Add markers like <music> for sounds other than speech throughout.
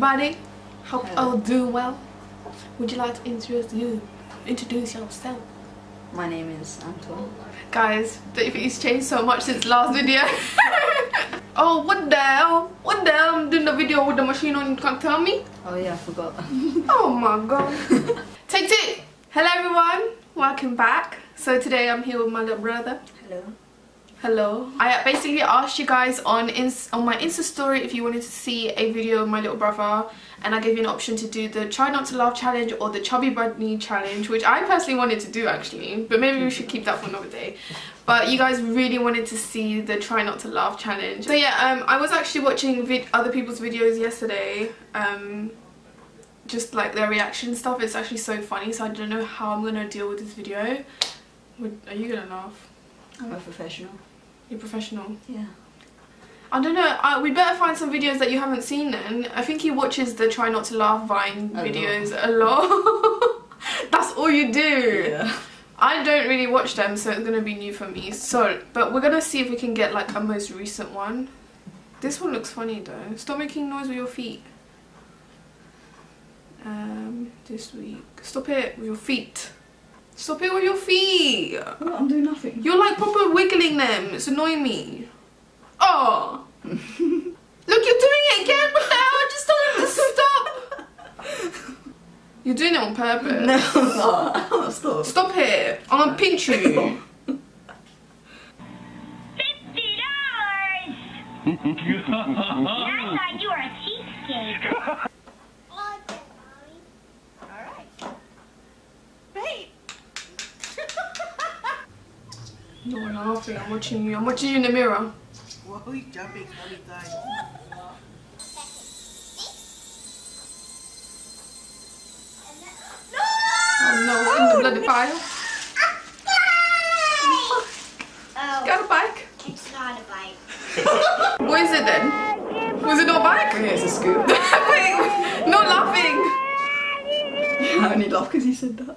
everybody. Hope all do well. Would you like to introduce you? Introduce yourself. My name is Antoine. Guys, you changed so much since last video? <laughs> oh, what the hell? What the hell? I'm doing the video with the machine on, you can't tell me? Oh yeah, I forgot. <laughs> <laughs> Oh my god. Take two. Hello everyone, welcome back. So today I'm here with my little brother. Hello. Hello. I basically asked you guys on on my Insta story if you wanted to see a video of my little brother and I gave you an option to do the try not to laugh challenge or the chubby bunny challenge which I personally wanted to do actually but maybe we should keep that for another day. But you guys really wanted to see the try not to laugh challenge. So yeah, um, I was actually watching other people's videos yesterday um, just like their reaction stuff. It's actually so funny so I don't know how I'm gonna deal with this video. Would, are you gonna laugh? I'm a professional. You're professional. Yeah. I don't know. Uh, we better find some videos that you haven't seen then. I think he watches the try not to laugh Vine A videos a lot. <laughs> That's all you do. Yeah. I don't really watch them, so it's gonna be new for me. So, but we're gonna see if we can get like a most recent one. This one looks funny though. Stop making noise with your feet. Um, this week. Stop it with your feet. Stop it with your feet. What? I'm doing nothing. You're like proper wiggling them. It's annoying me. Oh. <laughs> Look, you're doing it again. What the? Just tell him to stop. You're doing it on purpose. No, I'm not. I'm not stop. Stop it. I'm gonna pinch you. Fifty dollars! <laughs> I thought you were a cheapskate. No, I'm laughing. I'm watching you. I'm watching you in the mirror. Why are you jumping every time? Oh no, in the bloody fire. Oh, Got a bike. it's not a bike. <laughs> What is it then? Was it not a bike? Oh, yeah, it's a scoop. <laughs> Wait, not laughing. <laughs> I only laugh because he said that.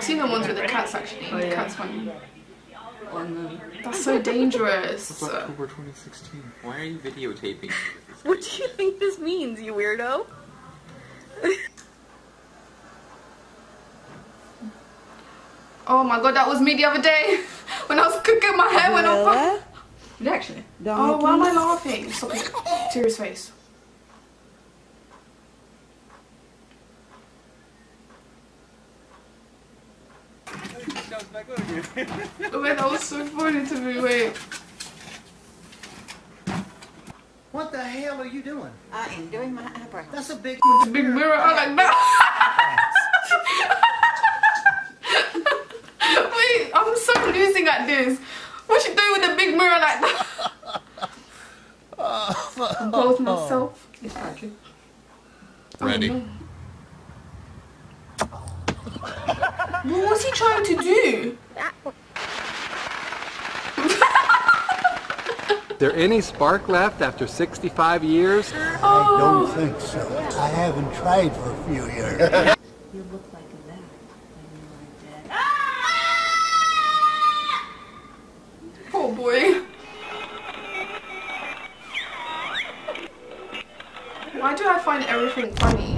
I've seen the ones with the cats actually. Oh, the cat's one. On um, That's so dangerous. It's October 2016. Why are you videotaping? What do you think this means, you weirdo? <laughs> Oh my god, that was me the other day <laughs> when I was cooking my hair went off. Did it actually? Oh, why am I laughing? Stop it. Serious face. <laughs> Oh, wait, that was so funny to me. Wait. What the hell are you doing? I am doing my eyebrows. That's a big. The big mirror. I'm like, no. <laughs> Wait, I'm so losing at this. What you doing with the big mirror like that? <laughs> Compose myself. It's Patrick. Ready. What was he trying to do? <laughs> there any spark left after 65 years? Oh. I don't think so. I haven't tried for a few years. <laughs> You look like that when you are dead. Poor boy. Why do I find everything funny?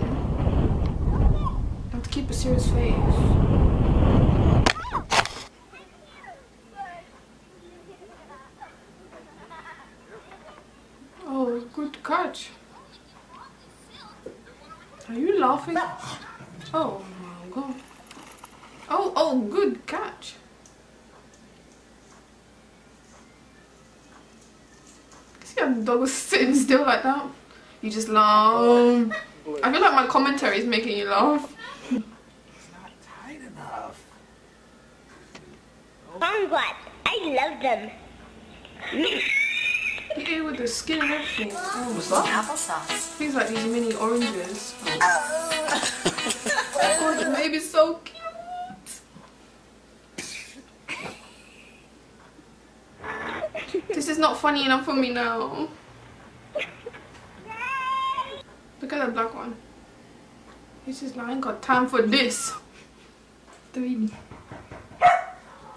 I have to keep a serious face. Oh, good catch. Are you laughing? Oh my god. Oh, oh, good catch. See how the dog was <laughs> sitting still like that? You just laugh. I feel like my commentary is making you laugh. Oh it's. Conquest. I love them. He with the skin and everything. Oh, What's that? Applesauce. things like these mini oranges. oh god, the baby's so cute. This is not funny enough for me now. Look at the black one. This is like, I ain't got time for this. Three.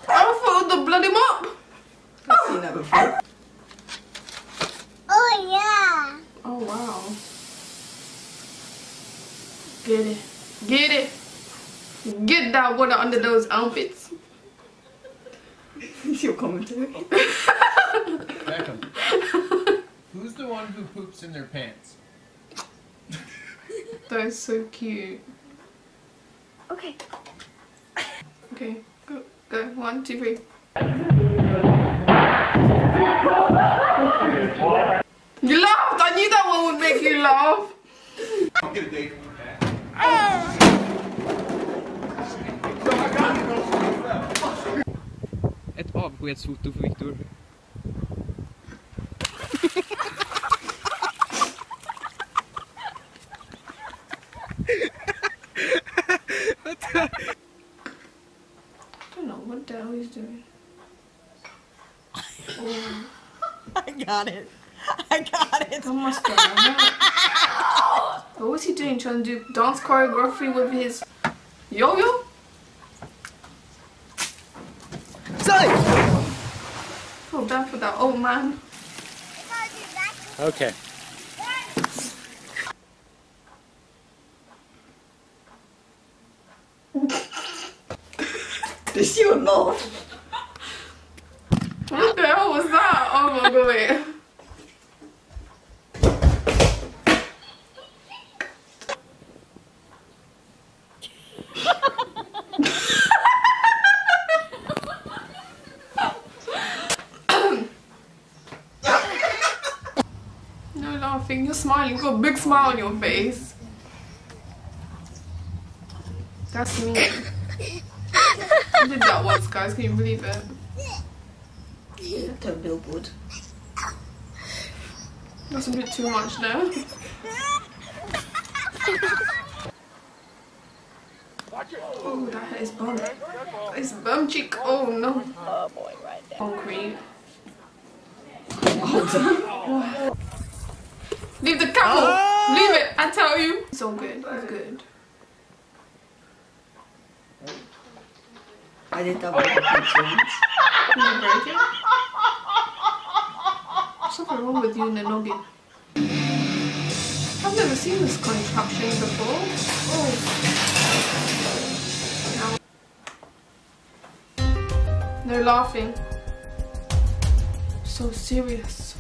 I filled the bloody mop. I've seen that before. Oh yeah. Oh wow. Get it. Get it. Get that water under those armpits. It's your commentary. <laughs> Beckham. Who's the one who poops in their pants? <laughs> That is so cute. Okay. Okay, go, go. One, two, three. You laughed! I knew that one would make you laugh. Ett avskedsfoto för Viktor. I don't know what the hell he's doing. Oh, <laughs> I got it. I got it. <laughs> that must be What was he doing? Trying to do dance choreography with his yo-yo? Sorry. Feel bad for that old man. Okay. Does you laugh? What the hell was that? Oh my god, wait. no laughing, you're smiling, you've got a big smile on your face. That's me. I did that once, guys, can you believe it? Yeah, to a billboard. That's a bit too much now. Oh, that is bum. His bum cheek. Oh no. Oh boy, right there. Concrete. Leave the camel. Ah! Leave it. I tell you. It's all good. It's good. I did that with the pizza. Can you break it? Something wrong with you in the noggin. I've never seen this contraption before. Oh. Ow. They're laughing. So serious.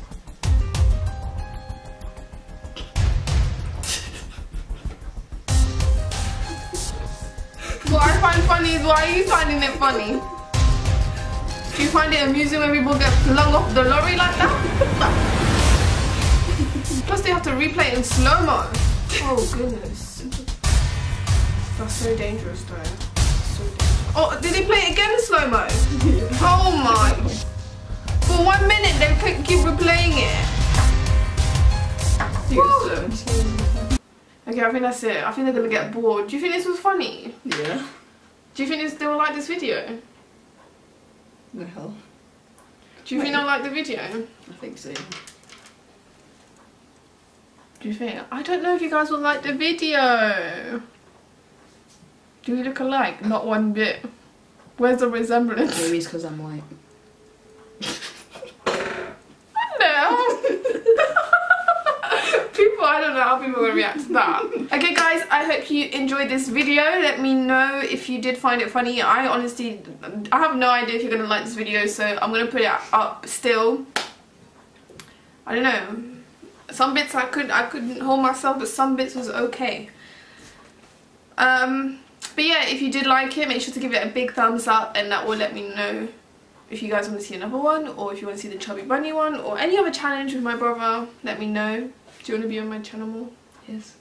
I find funny is why are you finding it funny? Do you find it amusing when people get flung off the lorry like that? Plus they have to replay it in slow-mo. Oh goodness. That's so dangerous though. So dangerous. Oh, did they play it again in slow-mo? <laughs> Oh my. For one minute they keep keep replaying it. Okay, I think that's it. I think they're gonna get bored. Do you think this was funny? Yeah. Do you think they will like this video? Well, Do you think they'll like the video? I think so. Do you think? I don't know if you guys will like the video. Do we look alike? Not one bit. Where's the resemblance? Maybe it's because I'm white. No. people, I don't know how people will react to that. Okay guys, I hope you enjoyed this video. Let me know if you did find it funny. I honestly, I have no idea if you're gonna like this video, so I'm gonna put it up still. I don't know. Some bits I could I couldn't hold myself, but some bits was okay. Um, but yeah, if you did like it, make sure to give it a big thumbs up, and that will let me know if you guys want to see another one or if you want to see the chubby bunny one or any other challenge with my brother let me know do you want to be on my channel more Yes.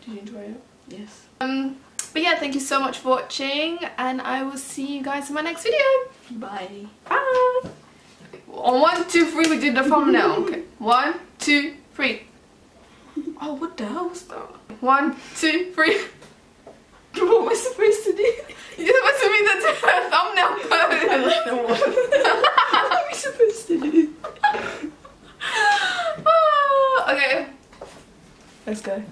did you enjoy it Yes. um but yeah thank you so much for watching and i will see you guys in my next video Bye. bye On one, two, three, we did the thumbnail. <laughs> Okay. One, two, three. Oh, what the hell was that? One, two, three. <laughs> What am I supposed to do? You're supposed to be the <laughs> thumbnail person. what are we supposed to do? Ah, okay. Let's go.